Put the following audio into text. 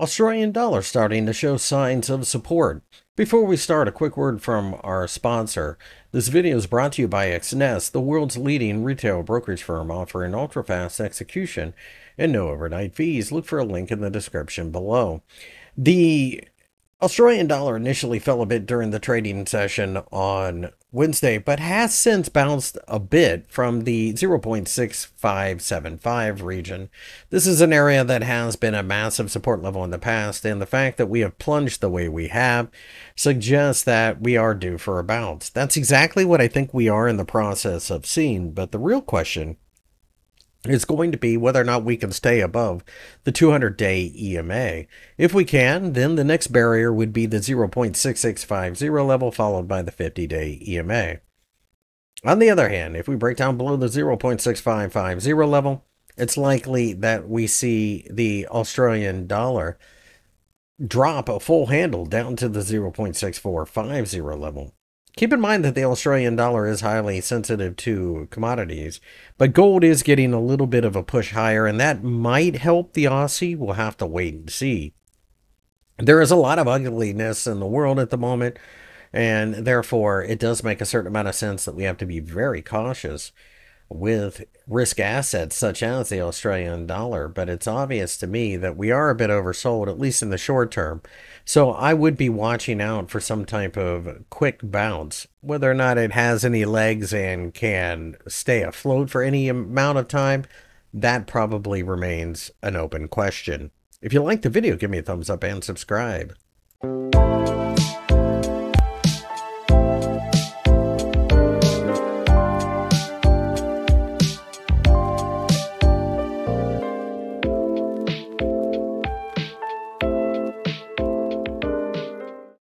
Australian dollar starting to show signs of support. Before we start, a quick word from our sponsor. This video is brought to you by Exness, the world's leading retail brokerage firm offering ultra-fast execution and no overnight fees. Look for a link in the description below. The Australian dollar initially fell a bit during the trading session on Wednesday, but has since bounced a bit from the 0.6575 region. This is an area that has been a massive support level in the past, and the fact that we have plunged the way we have suggests that we are due for a bounce. That's exactly what I think we are in the process of seeing, but the real question is going to be whether or not we can stay above the 200 day EMA. If we can, then the next barrier would be the 0.6650 level, followed by the 50 day EMA. On the other hand, if we break down below the 0.6550 level, it's likely that we see the Australian dollar drop a full handle down to the 0.6450 level. Keep in mind that the Australian dollar is highly sensitive to commodities, but gold is getting a little bit of a push higher, and that might help the Aussie. We'll have to wait and see. There is a lot of ugliness in the world at the moment, and therefore it does make a certain amount of sense that we have to be very cautious with risk assets such as the Australian dollar, but it's obvious to me that we are a bit oversold, at least in the short term. So I would be watching out for some type of quick bounce. Whether or not it has any legs and can stay afloat for any amount of time, that probably remains an open question. If you liked the video, give me a thumbs up and subscribe.